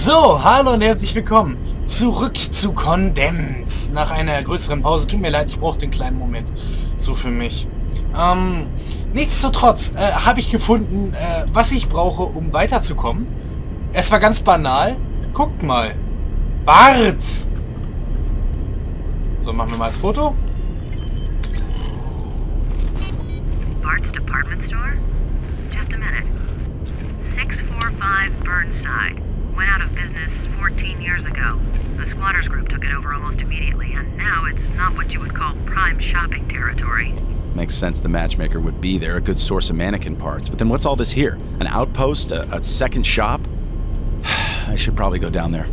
So, hallo und herzlich willkommen zurück zu Condemned. Nach einer größeren Pause. Tut mir leid, ich brauchte einen kleinen Moment. So für mich. Ähm, nichtsdestotrotz äh, habe ich gefunden, äh, was ich brauche, um weiterzukommen. Es war ganz banal. Guckt mal. Bart! So, machen wir mal das Foto. Bart's department store? Just a minute. 645 Burnside. Went out of business 14 years ago. The squatters group took it over almost immediately, and now it's not what you would call prime shopping territory. Makes sense the matchmaker would be there, a good source of mannequin parts. But then what's all this here? An outpost? A, a second shop? I should probably go down there.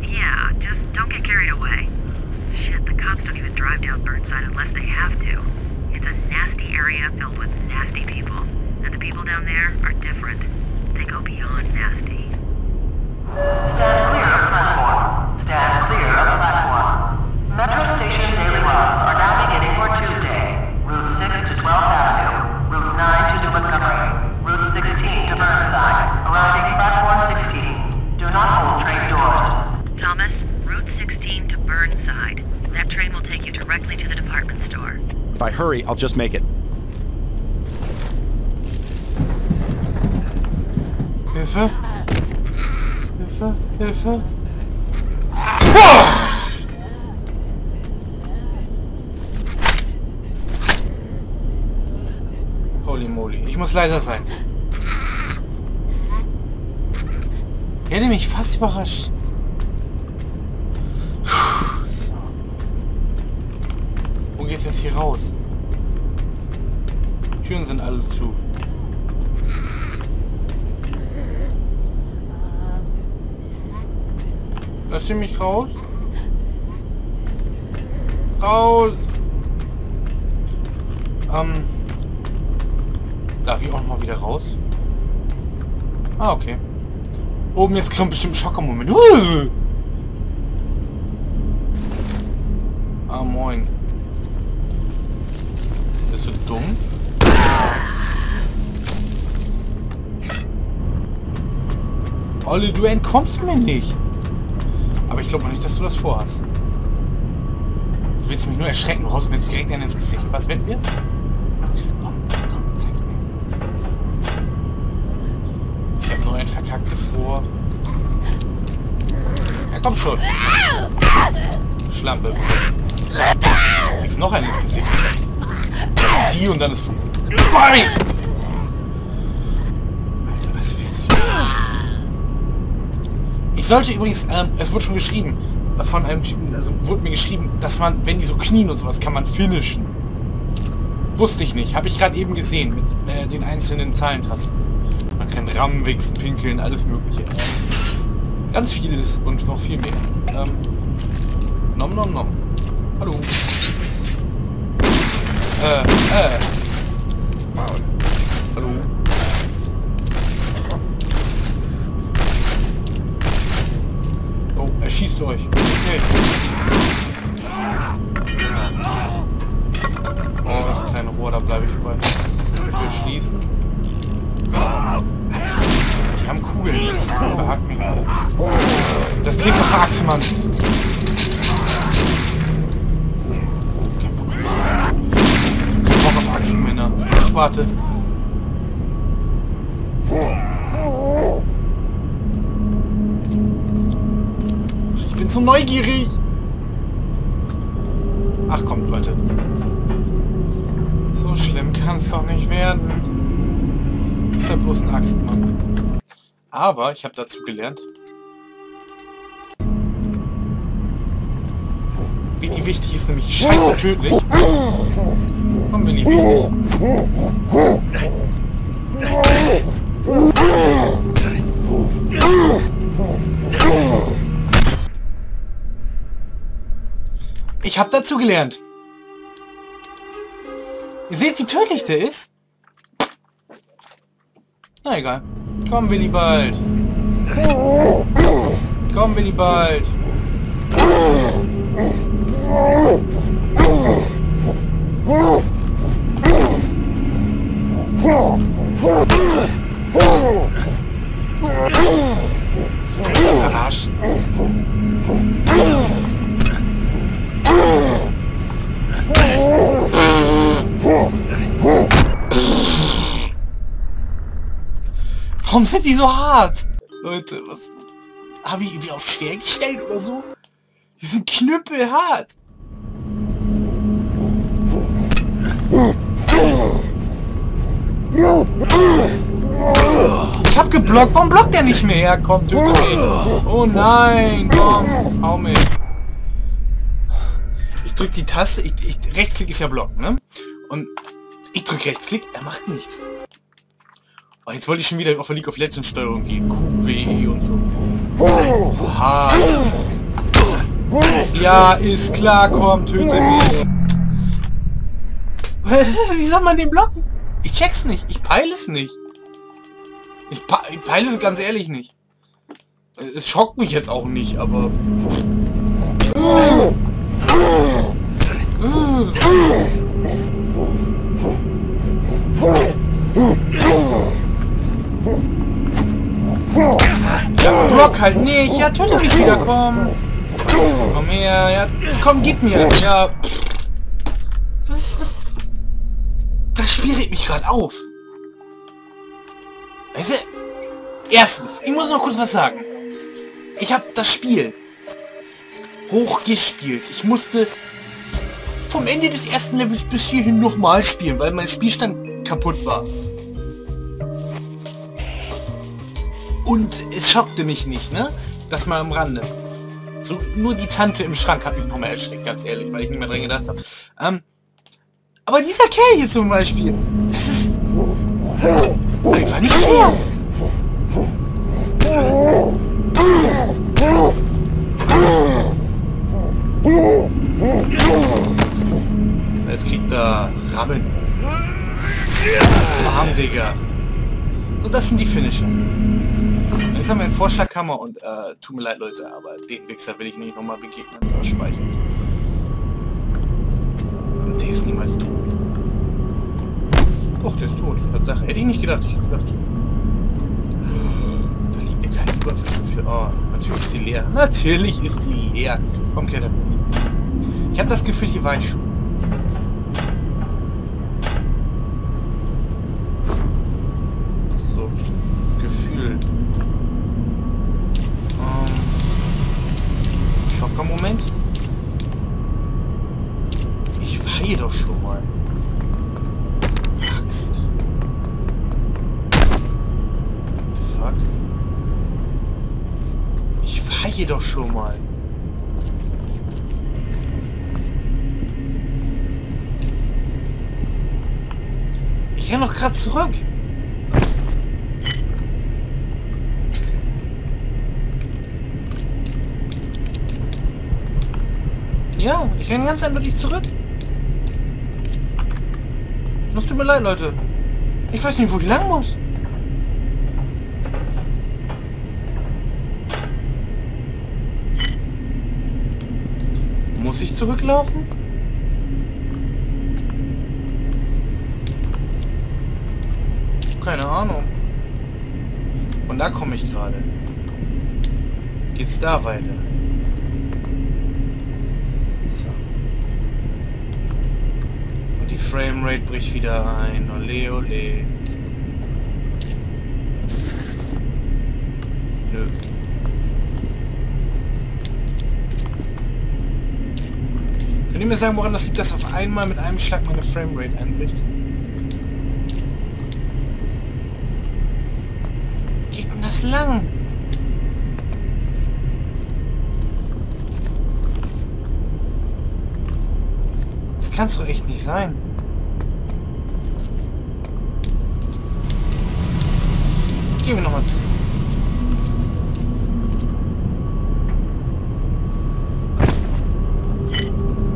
Yeah, just don't get carried away. Shit, the cops don't even drive down Burnside unless they have to. It's a nasty area filled with nasty people. And the people down there are different. They go beyond nasty. Stand clear of platform. Stand clear of platform. Metro Station daily runs are now beginning for Tuesday. Route 6 to 12th Avenue. Route 9 to New Montgomery. Route 16 to Burnside. Arriving platform 16. Do not hold train doors. Thomas, Route 16 to Burnside. That train will take you directly to the department store. If I hurry, I'll just make it. Hilfe. Hilfe. Holy moly. Ich muss leiser sein. Der hätte mich fast überrascht. So. Wo geht's jetzt hier raus? Türen sind alle zu. Lass ihr mich raus? Raus! Ähm. Darf ich auch mal wieder raus? Ah, okay. Oben jetzt kommt bestimmt Schocker-Moment. Uh! Ah, moin. Bist du dumm? Olli, du entkommst mir nicht. Aber ich glaube nicht, dass du das vorhast. Du willst mich nur erschrecken. Du haust mir jetzt direkt ins Gesicht. Was werden wir? Komm, komm, zeig's mir. Ich habe nur ein verkacktes Rohr. Ja, komm schon. Schlampe. Kriegst noch einen ins Gesicht. Die und dann ist... Nein! Sollte übrigens, ähm, es wurde schon geschrieben, äh, von einem Typen, also wurde mir geschrieben, dass man, wenn die so knien und sowas, kann man finishen. Wusste ich nicht, habe ich gerade eben gesehen, mit äh, den einzelnen Zahlentasten. Man kann rammen, wichsen, pinkeln, alles mögliche. Ähm, ganz vieles und noch viel mehr. Ähm, nom nom nom. Hallo. Äh, äh. Euch. Okay. Oh, das kleine Rohr, da bleibe ich bei. Ich will schließen. Die haben Kugeln, das behagt mich auch. Das klingt nach Axemann. Kein Bock auf Achsen. Kein Bock auf Achsenmänner. Ich warte. Neugierig. Ach kommt, Leute. So schlimm kann es doch nicht werden. Das ist ja bloß ein Axtmann. Aber ich habe dazu gelernt, wie die wichtig ist, nämlich scheiße tödlich. Komm, Willi, wichtig. Habe dazu gelernt. Ihr seht, wie tödlich der ist? Na egal. Komm, Willi, bald. Komm, Willi, bald. Die so hart? Leute, was... Habe ich irgendwie auf schwer gestellt oder so? Die sind knüppelhart. Ich hab geblockt. Warum blockt der nicht mehr? Komm, töte. Oh nein, komm. Hau mich. Ich drück die Taste. Ich, ich, Rechtsklick ist ja blocken, ne? Und ich drück Rechtsklick. Er macht nichts. Oh, jetzt wollte ich schon wieder auf League of Legends Steuerung gehen. Q, W, E und so. Oha. Ja, ist klar, komm, töte mich. Wie soll man den blocken? Ich check's nicht. Ich peile es nicht. Ich, pe ich peile es ganz ehrlich nicht. Es schockt mich jetzt auch nicht, aber... Block halt nicht. Ja, töte mich wieder, komm. Komm her. Ja, komm, gib mir. Ja. Was? Das Spiel regt mich gerade auf. Weißt du? Erstens, ich muss noch kurz was sagen. Ich habe das Spiel hochgespielt. Ich musste vom Ende des ersten Levels bis hierhin nochmal spielen, weil mein Spielstand kaputt war. Und es schockte mich nicht, ne? Das mal am Rande. So, nur die Tante im Schrank hat mich nochmal erschreckt, ganz ehrlich, weil ich nicht mehr dran gedacht habe. Ähm, aber dieser Kerl hier zum Beispiel, das ist einfach nicht fair. Vorschlagkammer und äh, tut mir leid, Leute, aber den Wichser will ich nicht nochmal begegnen. Da speichern. Und der ist niemals tot. Doch, der ist tot. Tatsache. Hätte ich nicht gedacht. Ich hab gedacht. Da liegt eine kleine Überfüllung für. Oh, natürlich ist die leer. Natürlich ist die leer. Komm, kletter. Ich habe das Gefühl, hier war ich schon. So, Gefühl. Ähm, Schocker-Moment. Ich war hier doch schon mal. Axt. What the fuck? Ich war hier doch schon mal. Ich renn doch gerade zurück. Ja, ich renn ganz eindeutig zurück. Das tut mir leid, Leute. Ich weiß nicht, wo ich lang muss. Muss ich zurücklaufen? Keine Ahnung. Und da komme ich gerade. Geht's da weiter? Framerate bricht wieder ein. Ole, ole. Nö. Könnt ihr mir sagen, woran das liegt, dass auf einmal mit einem Schlag meine Framerate einbricht? Geht denn das lang? Das kann's doch echt nicht sein. Gehen wir nochmal zurück.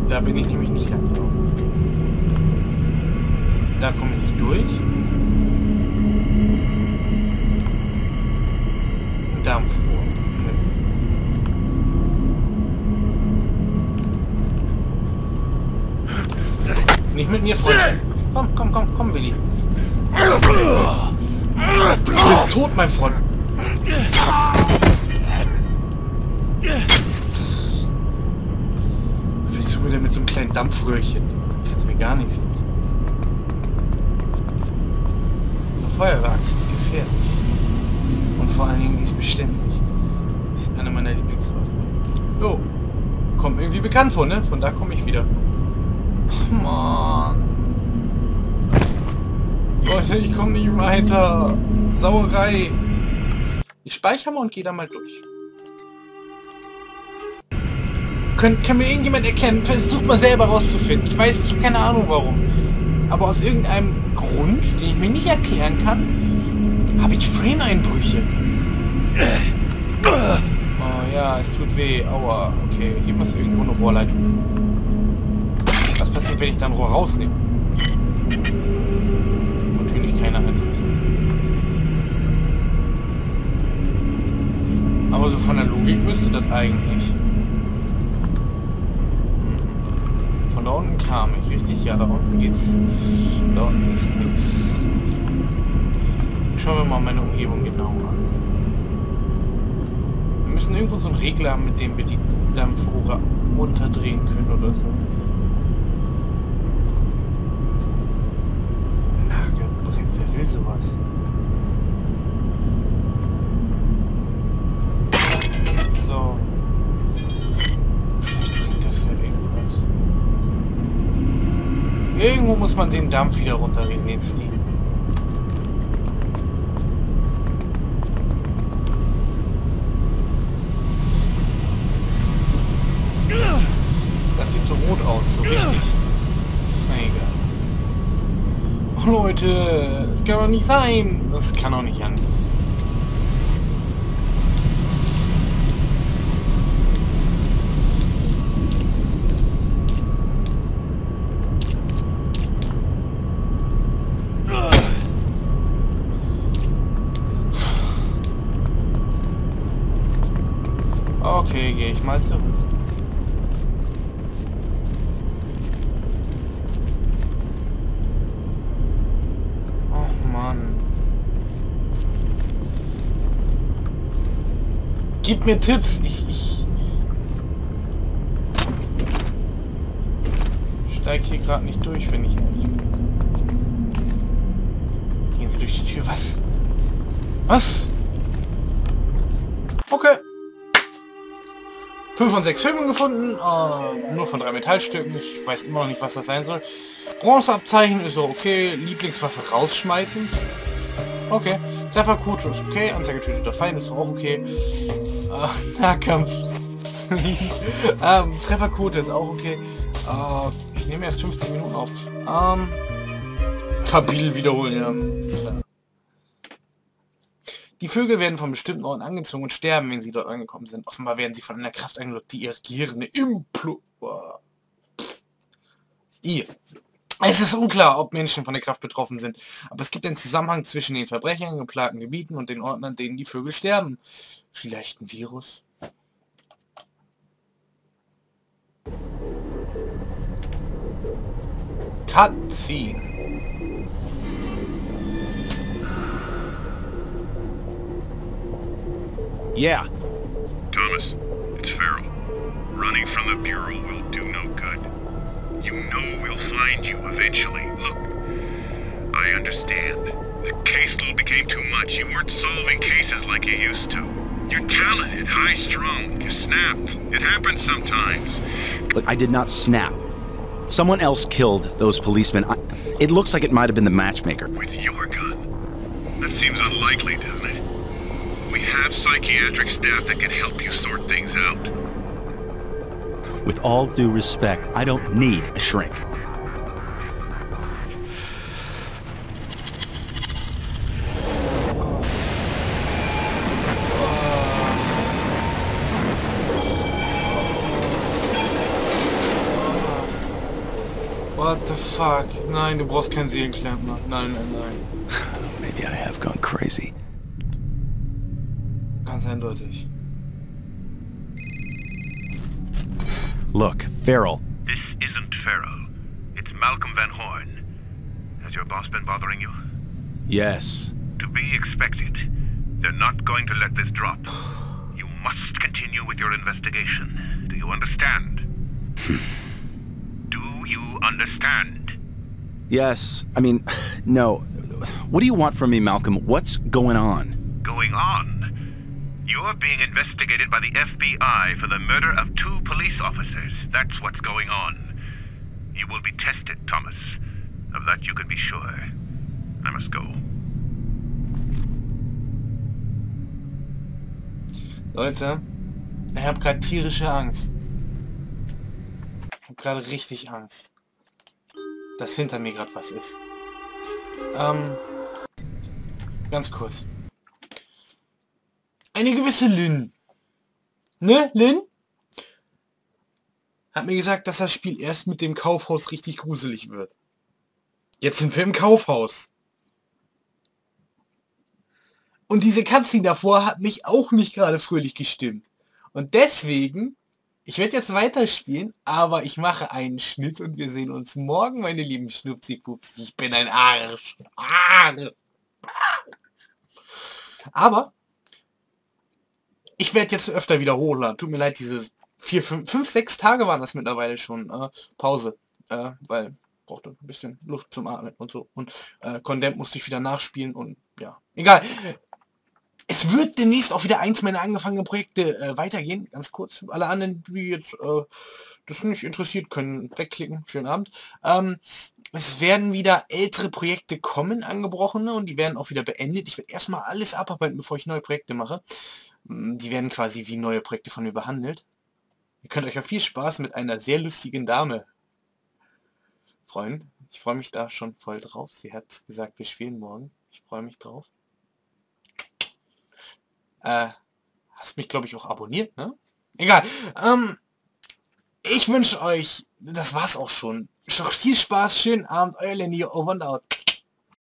Da bin ich nämlich nicht lang gelaufen. Da komme ich nicht durch. Nö. Nicht mit mir, Freund. Komm, komm, komm, komm, Willi. Du bist tot, mein Freund. Was willst du mir denn mit so einem kleinen Dampfröhrchen? Kannst mir gar nichts. Eine Feuerwachs ist gefährlich. vor allen Dingen, die ist beständig. Das ist eine meiner Lieblingswaffen. Jo. Kommt irgendwie bekannt vor, ne? Von da komme ich wieder. Oh, Mann. Leute, ich komme nicht weiter. Sauerei. Ich speichere mal und gehe da mal durch. Könnt, kann mir irgendjemand erklären? Versucht mal selber rauszufinden. Ich weiß, ich habe keine Ahnung warum. Aber aus irgendeinem Grund, den ich mir nicht erklären kann, habe ich Frame-Einbrüche. Oh ja, es tut weh. Aua. Okay, hier muss irgendwo eine Rohrleitung sein. Was passiert, wenn ich dann Rohr rausnehme? Aber so von der Logik müsste das eigentlich. Von da unten kam ich, richtig? Ja, da unten geht's. Da unten ist nichts. Schauen wir mal meine Umgebung genau an. Wir müssen irgendwo so einen Regler haben, mit dem wir die Dampfrohre runterdrehen können oder so. Nagelbrett, wer will sowas? Irgendwo muss man den Dampf wieder runterreden, den Steam. Das sieht so rot aus, so richtig. Na egal. Oh Leute, das kann doch nicht sein. Das kann doch nicht an. Okay, gehe ich mal zurück. Och Mann. Gib mir Tipps. Ich, ich steige hier gerade nicht durch, wenn ich ehrlich bin. Gehen Sie durch die Tür. Was? Was? Okay. Fünf von sechs Filmen gefunden, äh, nur von drei Metallstücken. Ich weiß immer noch nicht, was das sein soll. Bronzeabzeichen ist so okay. Lieblingswaffe rausschmeißen. Okay. Trefferquote ist okay. Anzeige töteter Feind ist auch okay. Äh, Nahkampf. ähm, Trefferquote ist auch okay. Äh, ich nehme erst 15 Minuten auf. Ähm, Kapitel wiederholen, ja. Die Vögel werden von bestimmten Orten angezogen und sterben, wenn sie dort angekommen sind. Offenbar werden sie von einer Kraft angelockt, die ihre Gehirne implo... Boah. Ihr. Es ist unklar, ob Menschen von der Kraft betroffen sind, aber es gibt einen Zusammenhang zwischen den Verbrechern geplagten Gebieten und den Orten, an denen die Vögel sterben. Vielleicht ein Virus? Cutscene. Yeah. Thomas, it's Farrell. Running from the Bureau will do no good. You know we'll find you eventually. Look, I understand. The caseload became too much. You weren't solving cases like you used to. You're talented, high strung. You snapped. It happens sometimes. Look, I did not snap. Someone else killed those policemen. I, it looks like it might have been the matchmaker. With your gun? That seems unlikely, doesn't it? We have psychiatric staff that can help you sort things out. With all due respect, I don't need a shrink. What the fuck? Nein, du brauchst keinen Seelenklempner. Nein, nein, nein. Maybe I have gone crazy. Ganz eindeutig. Look, Farrell. This isn't Farrell. It's Malcolm Van Horn. Has your boss been bothering you? Yes. To be expected. They're not going to let this drop. You must continue with your investigation. Do you understand? Do you understand? Yes. I mean, no. What do you want from me, Malcolm? What's? Going on? You're being investigated by the FBI for the murder of two police officers. That's what's going on. You will be tested, Thomas. Of that you can be sure. I must go. Leute, ich habe gerade tierische Angst. Ich habe gerade richtig Angst. Dass hinter mir gerade was ist. Ähm, ganz kurz. Eine gewisse Lynn. Ne, Lynn? Hat mir gesagt, dass das Spiel erst mit dem Kaufhaus richtig gruselig wird. Jetzt sind wir im Kaufhaus. Und diese Cutscene davor hat mich auch nicht gerade fröhlich gestimmt. Und deswegen, ich werde jetzt weiterspielen, aber ich mache einen Schnitt und wir sehen uns morgen, meine lieben Schnupsi-Pupsi. Ich bin ein Arsch. Arsch. Aber ich werde jetzt öfter wieder hochladen. Tut mir leid, diese vier, fünf, fünf, sechs Tage waren das mittlerweile schon. Äh, Pause. Äh, weil brauchte ein bisschen Luft zum Atmen und so. Und äh, Condemn musste ich wieder nachspielen und ja. Egal. Es wird demnächst auch wieder eins meiner angefangenen Projekte äh, weitergehen. Ganz kurz. Alle anderen, die jetzt äh, das nicht interessiert, können wegklicken. Schönen Abend. Ähm, es werden wieder ältere Projekte kommen, angebrochene, und die werden auch wieder beendet. Ich werde erstmal alles abarbeiten, bevor ich neue Projekte mache. Mm, die werden quasi wie neue Projekte von mir behandelt. Ihr könnt euch ja viel Spaß mit einer sehr lustigen Dame freuen. Ich freue mich da schon voll drauf. Sie hat gesagt, wir spielen morgen. Ich freue mich drauf. Äh, hast mich, glaube ich, auch abonniert, ne? Egal. Ähm, ich wünsche euch, das war's auch schon. Doch viel Spaß, schönen Abend, euer Lenny, over and out.